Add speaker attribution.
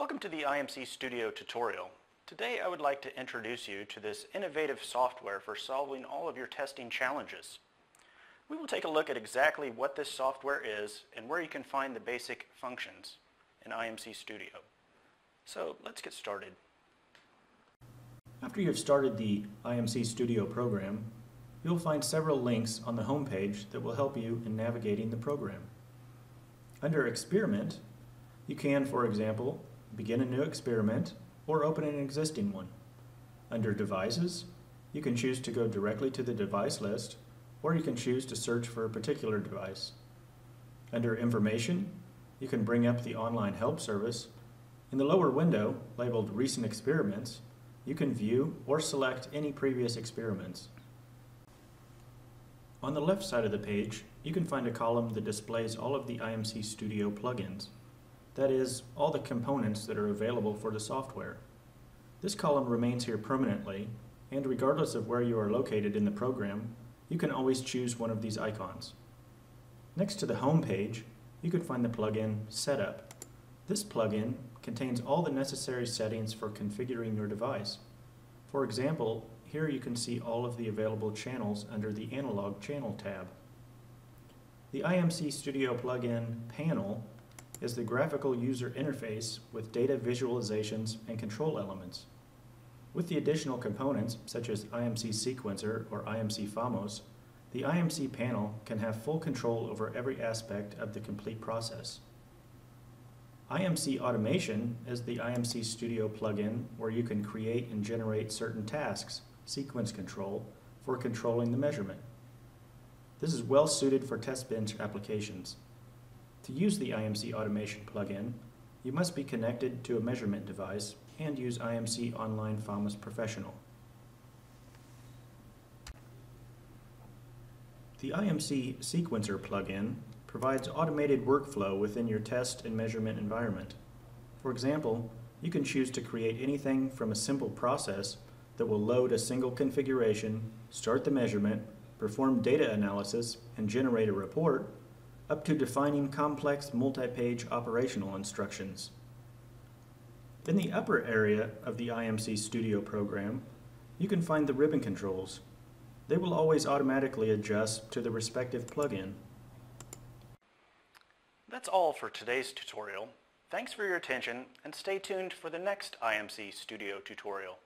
Speaker 1: Welcome to the IMC Studio tutorial. Today I would like to introduce you to this innovative software for solving all of your testing challenges. We will take a look at exactly what this software is and where you can find the basic functions in IMC Studio. So let's get started.
Speaker 2: After you have started the IMC Studio program, you'll find several links on the home page that will help you in navigating the program. Under Experiment, you can, for example, begin a new experiment or open an existing one. Under Devices, you can choose to go directly to the device list or you can choose to search for a particular device. Under Information, you can bring up the online help service. In the lower window, labeled Recent Experiments, you can view or select any previous experiments. On the left side of the page, you can find a column that displays all of the IMC Studio plugins. That is, all the components that are available for the software. This column remains here permanently, and regardless of where you are located in the program, you can always choose one of these icons. Next to the Home page, you can find the plugin Setup. This plugin contains all the necessary settings for configuring your device. For example, here you can see all of the available channels under the Analog Channel tab. The IMC Studio plugin Panel is the graphical user interface with data visualizations and control elements. With the additional components, such as IMC Sequencer or IMC Famos, the IMC panel can have full control over every aspect of the complete process. IMC Automation is the IMC Studio plugin where you can create and generate certain tasks, sequence control, for controlling the measurement. This is well suited for test bench applications. To use the IMC Automation plugin, you must be connected to a measurement device and use IMC Online FAMOS Professional. The IMC Sequencer plugin provides automated workflow within your test and measurement environment. For example, you can choose to create anything from a simple process that will load a single configuration, start the measurement, perform data analysis, and generate a report, up to defining complex multi-page operational instructions. In the upper area of the IMC Studio program, you can find the ribbon controls. They will always automatically adjust to the respective plugin.
Speaker 1: That's all for today's tutorial. Thanks for your attention and stay tuned for the next IMC Studio tutorial.